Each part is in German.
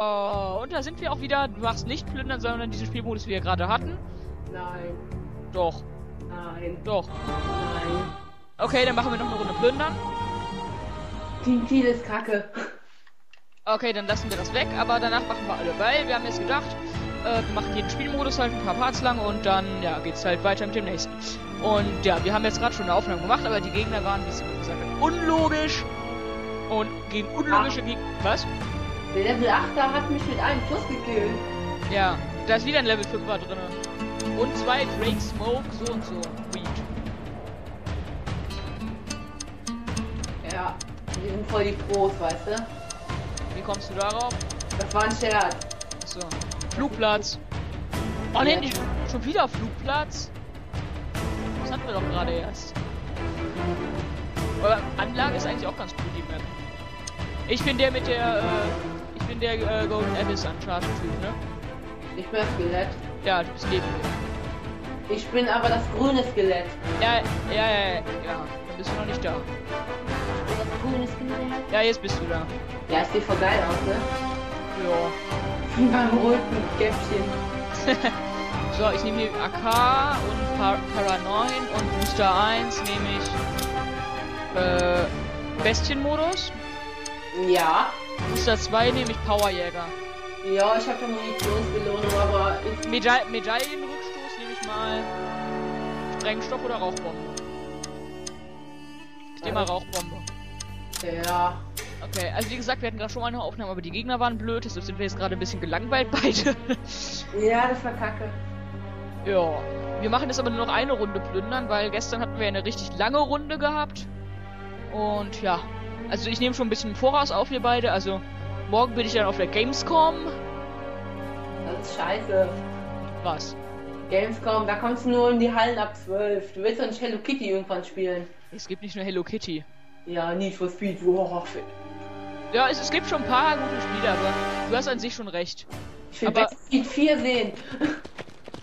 Oh, und da sind wir auch wieder. Du machst nicht plündern, sondern diesen Spielmodus, wie wir gerade hatten. Nein. Doch, Nein. doch. Nein. Okay, dann machen wir noch eine Runde plündern. Team Kiel ist kacke. Okay, dann lassen wir das weg, aber danach machen wir alle, weil wir haben jetzt gedacht, äh, wir machen jeden Spielmodus halt ein paar Parts lang und dann, ja, geht's halt weiter mit dem nächsten. Und ja, wir haben jetzt gerade schon eine Aufnahme gemacht, aber die Gegner waren, wie ich gesagt unlogisch. Und gegen unlogische Gegner. Was? Der Level 8er hat mich mit einem Schuss gekillt. Ja, da ist wieder ein Level 5er drin. Und zwei Drake Smoke, so und so. Weed. Ja. Die sind voll die Pros, weißt du? Wie kommst du darauf? Das war ein Scherz. Achso. Flugplatz. Oh ne, nicht schon wieder Flugplatz. Das hatten wir doch gerade erst. Aber Anlage ist eigentlich auch ganz cool, die Map. Ich bin der mit der, äh, bin der äh, Golden Abyss Uncharted Typ, ne? Ich bin das Skelett. Ja, du bist neben mir. Ich bin aber das grüne Skelett. Ja, ja, ja, ja, ja. Bist du noch nicht da. Ich bin das grüne Skelett. Ja, jetzt bist du da. Ja, es sieht voll geil aus, ne? Ja. Wie beim roten Käppchen. So, ich nehme hier AK und Par Para 9 und Booster 1 nehme ich äh, Bestienmodus. Ja. Booster 2 nehme ich Powerjäger. Ja, ich habe ja Munitionsbelohnung, aber ich, Meda Medaillenrückstoß nehme ich mal Sprengstoff oder Rauchbombe. Ich nehme mal Rauchbombe. ja. Okay, also wie gesagt, wir hatten gerade schon mal eine Aufnahme, aber die Gegner waren blöd, deshalb sind wir jetzt gerade ein bisschen gelangweilt beide. Ja, das war kacke. ja. Wir machen jetzt aber nur noch eine Runde plündern, weil gestern hatten wir eine richtig lange Runde gehabt. Und ja. Also ich nehme schon ein bisschen im Voraus auf, wir beide. Also morgen bin ich dann auf der Gamescom. Das ist scheiße. Was? Gamescom, da kommst du nur in die Hallen ab 12. Du willst doch nicht Hello Kitty irgendwann spielen. Es gibt nicht nur Hello Kitty. Ja, Need for Speed. Wow. Ja, es, es gibt schon ein paar gute Spiele, aber du hast an sich schon recht. Ich will Aber- Battlefield 4 sehen.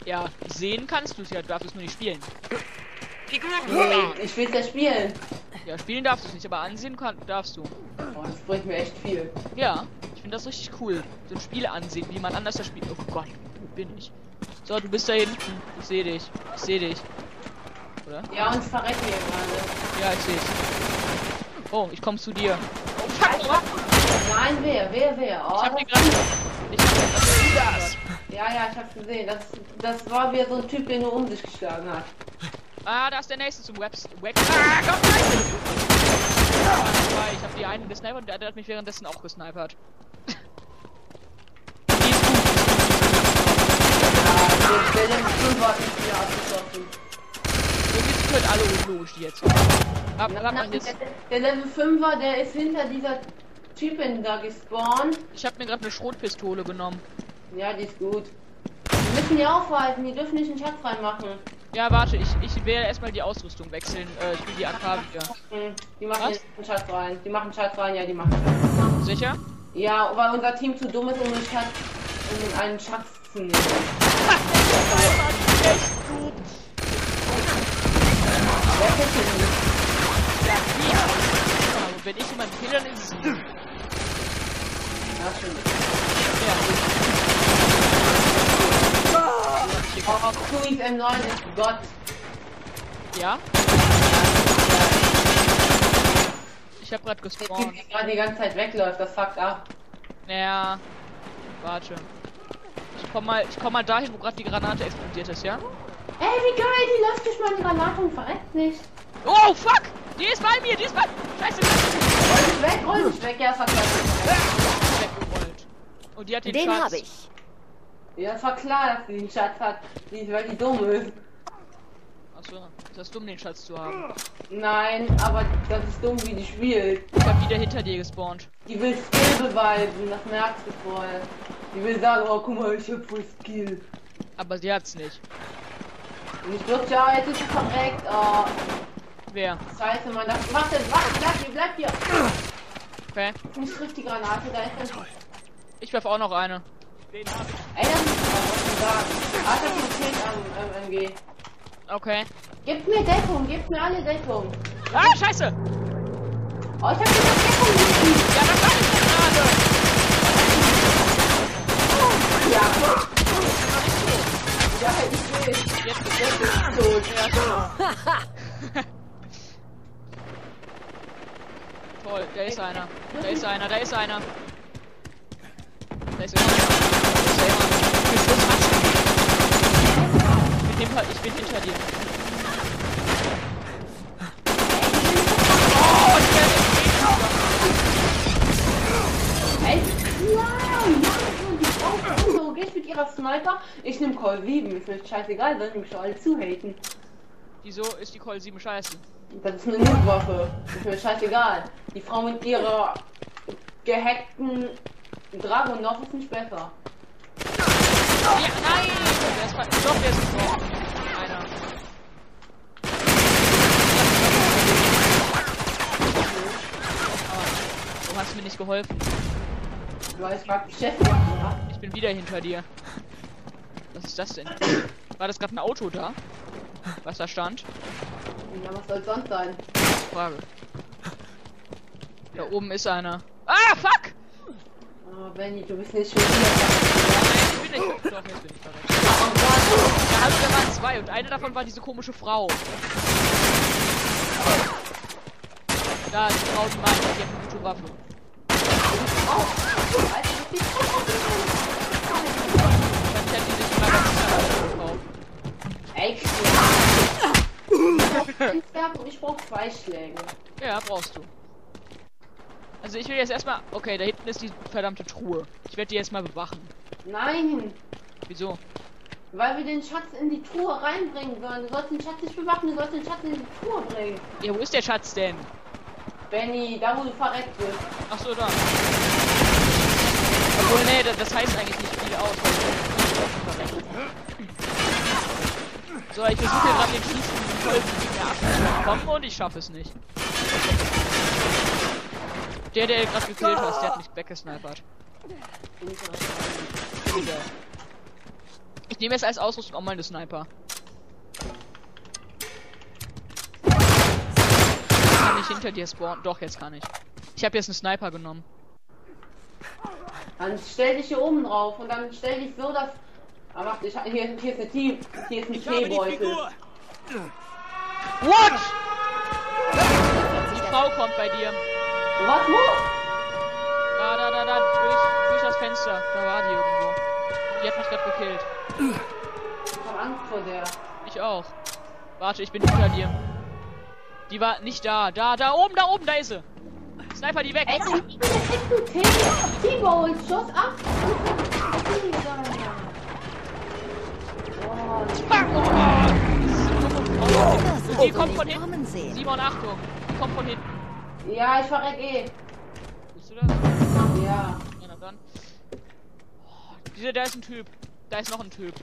Ja, sehen kannst du es ja, du darfst es nur nicht spielen. Nee, ich will es ja spielen. Ja, spielen darfst du es nicht, aber ansehen kann, darfst du. Oh, das bringt mir echt viel. Ja, ich finde das richtig cool. So ein Spiel ansehen, wie man anders das spielt. Oh Gott, wo bin ich? So, du bist da hinten. Ich sehe dich. Ich sehe dich. Oder? Ja, und ich verrecke hier gerade. Ja, ich sehe Oh, ich komme zu dir. Oh, fuck, oh, Nein, wer? Wer, wer? Oh, ich hab das- dir gerade. Ich hab dir gerade. ja, ja, ich hab's gesehen. Das, das war wieder so ein Typ, der nur um sich geschlagen hat. Ah, da ist der nächste zum Webs. Web ah, Gott, nein! Ah, Ich hab die einen gesnipert und der andere hat mich währenddessen auch gesnipert. Die ist gut. Ja, Level 5 hat mich wieder abgeschossen. Irgendwie sind halt alle unlogisch die jetzt. Hab, hab man jetzt. Der, Level 5er, der ist hinter dieser Typin da gespawnt. Ich habe mir gerade eine Schrotpistole genommen. Ja, die ist gut. Die müssen die aufhalten, die dürfen nicht einen Schatz reinmachen. Ja, warte, ich, ich werde erstmal die Ausrüstung wechseln. Äh, ich will die AK wieder. Hm, Die machen Was? einen Schatz rein. Die machen Schatz rein, ja, die machen Schatz. Sicher? Ja, weil unser Team zu dumm ist, um einen Schatz, um einen Schatz zu nehmen. Den nicht? Ja, hier. Und wenn ich jemanden kill, dann ist es. Ja, stimmt. Ja. Oh, Queen M9 ist Gott. Ja? Ich habe gerade Der Typ, gespawnt. der gerade die ganze Zeit wegläuft, das fuckt ab. Naja. Warte. Ich komm mal, ich komm mal dahin, wo gerade die Granate explodiert ist, ja? Ey, wie geil, die läuft durch meine Granate und verreckt nicht. Oh, fuck! Die ist bei mir, die ist bei Scheiße, Roll dich weg, roll dich weg, ja, klar. weggerollt. Und die hat den, Den Schatz. habe ich. Ja, das war klar, dass die den Schatz hat, die, weil die dumm ist. Achso, ist das dumm, den Schatz zu haben. Nein, aber das ist dumm, wie die spielt. Ich hab wieder hinter dir gespawnt. Die will Skill beweisen, das merkst du voll. Die will sagen, oh guck mal, ich hab voll Skill. Aber sie hat's nicht. Und ich dachte, ja, jetzt ist sie verreckt. Oh, Wer? scheiße, Mann. Das, warte, warte, bleib hier, bleib hier. Okay. Ich trifft die Granate, da ist ein... Ich werf auch noch eine. Erinnert mich daran, was du sagst. Alter, du killt am MG. Okay. Gib mir Deckung, gib mir alle Deckung. Ah, scheiße! Oh, ich hab mir wieder Deckung gegeben. Ja, das war nicht gerade. Oh, ja, ja, ich will. Jetzt ist jetzt tot. Ja, genau. Toll, da ist einer. Da ist einer, da ist einer. Da ist einer. Call 7, ist mir scheißegal, sollen mich schon alle zuhaten. Wieso ist die Call 7 scheiße? Das ist eine Notwaffe, ist mir scheißegal. Die Frau mit ihrer gehackten Dragonov ist nicht besser. Ja, nein! Der ist ver- Doch, der ist getroffen. Einer. Du hast mir nicht geholfen. Du weißt gerade beschäftigt? Ich bin wieder hinter dir. Was ist das denn? War das gerade ein Auto da? Was da stand? Ja, was soll sonst sein? Frage. Da oben ist einer. Ah, fuck! Oh, Benny, du bist nicht wieder. Nein, ich bin nicht. Doch, jetzt bin ich verreckt. Oh Gott, da waren zwei und eine davon war diese komische Frau. Da, die Frau, die meint, die hat eine gute Waffe. oh, Alter, die Frau. Dann hätte die sich mal gekauft. Ey, ich brauch ein Zwerg und ich brauch zwei Schläge. Ja, brauchst du. Also ich will jetzt erstmal. Okay, da hinten ist die verdammte Truhe. Ich werde die jetzt mal bewachen. Nein, Wieso? weil wir den Schatz in die Truhe reinbringen sollen. Du sollst den Schatz nicht bewachen, du sollst den Schatz in die Truhe bringen. Ja, wo ist der Schatz denn? Benny, da wo du verreckt bist. Ach so, da. Obwohl, nee, das, das heißt eigentlich nicht viel aus. So, ich versuche gerade den schießenden Kolben mehr abzubekommen und ich schaffe es nicht. Der, der gerade gekillt hast, der hat mich weggesnipert. Ich nehme jetzt als Ausrüstung auch mal eine Sniper. Ich kann nicht hinter dir spawnen. Doch, jetzt kann ich. Ich habe jetzt einen Sniper genommen. Dann stell dich hier oben drauf und dann stell dich so, dass. Ah, warte, ich, hier, hier ist eine Team. Hier ist ein Teebeutel. What? Die Frau kommt bei dir. Was, wo? Da, da, da, da, durch, durch das Fenster. Da war die irgendwo. Die hat mich gerade gekillt. Ich hab Angst vor der. Ich auch. Warte, ich bin hinter dir. Die war nicht da. Da, da oben, da oben, da ist sie. Sniper die weg. Ey, ich bin gut T-Bowl, Schuss ab. Oh, oh, oh. Die kommt von hinten. Simon, Achtung. Die kommt von hinten. ja, ich verreck eh. Siehst du das? Ja. Ja, na dann. Oh, dieser, da ist ein Typ. Da ist noch ein Typ.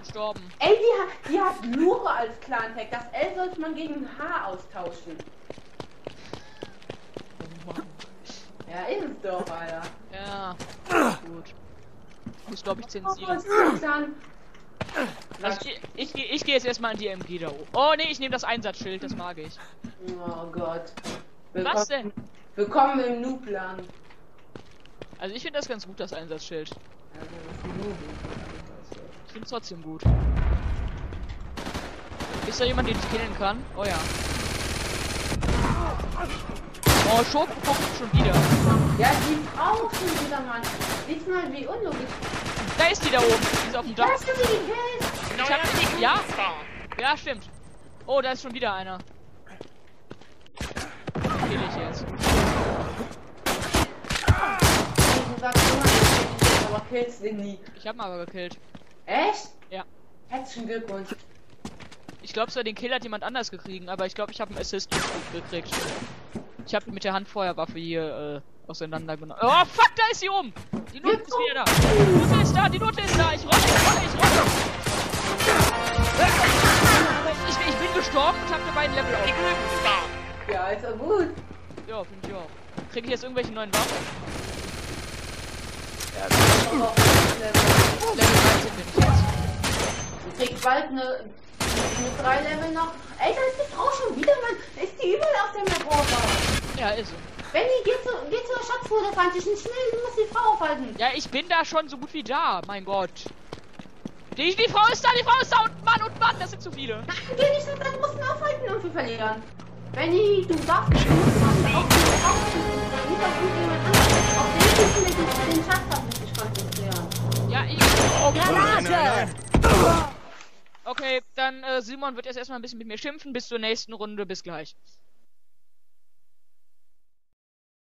Gestorben. Ey, die die hat Lure als Clan-Tag. Das L sollte man gegen H austauschen. Oh Mann. Ja, ist es doch, Alter. Ja. Gut. Ich muss, glaube ich, Oh, zensieren. dann. Also ich, ich, geh- ich gehe jetzt erstmal in die MG da oben. Oh nee, ich nehme das Einsatzschild, das mag ich. Oh Gott. Was denn? Willkommen im Noob-Land. Also ich finde das ganz gut, das Einsatzschild. Ich finde es trotzdem gut. Ist da jemand, den ich killen kann? Oh ja. Oh, Schurken kommt schon wieder. Ja, die Frau schon wieder, Mann. Siehst mal, wie unlogisch. Da ist die da oben. Die ist auf dem Dach. Hast du die gekillt? Ich hab, ja? Ja, stimmt. Oh, da ist schon wieder einer. Kill ich jetzt. Aber killst den nie. Ich hab ihn aber gekillt. Echt? Ja. Herzlichen Glückwunsch. Ich glaube zwar, den Kill hat jemand anders gekriegt, aber ich glaube, ich habe einen Assist gekriegt. Ich habe mit der Handfeuerwaffe hier äh, auseinandergenommen. Oh, fuck, da ist sie oben! Die Note ist wieder da! Die Note ist da, die Note ist da! Ich rolle, ich rolle, ich rolle! Ich, ich bin gestorben und habe mir beiden Level auf. Ja, ist doch gut. Ja, finde ich auch. Kriege ich jetzt irgendwelche neuen Waffen? Ja, Aber Level 13 bin ich jetzt. Du kriegst bald eine, eine drei Level noch. Ey, da ist die Frau schon wieder, Mann. Da ist die überall auf der Map. Ja, ist so. Benny, geh, zu, geh zur Schatztruhe, da fand ich nicht schnell. Du musst die Frau aufhalten. Ja, ich bin da schon so gut wie da, mein Gott. Die, die Frau ist da, die Frau ist da und Mann und Mann, das sind zu viele. Nein, geh nicht so, dann musst du aufhalten, um zu verlieren. Benny, du darfst nicht aufpassen, auf den aufpassen, nicht auf irgendjemand anderes. Auf den Typen, den du den Schatz hast, dich konzentrieren. Ja, ich. Nein, nein. Okay, dann äh, Simon wird jetzt erstmal ein bisschen mit mir schimpfen. Bis zur nächsten Runde. Bis gleich.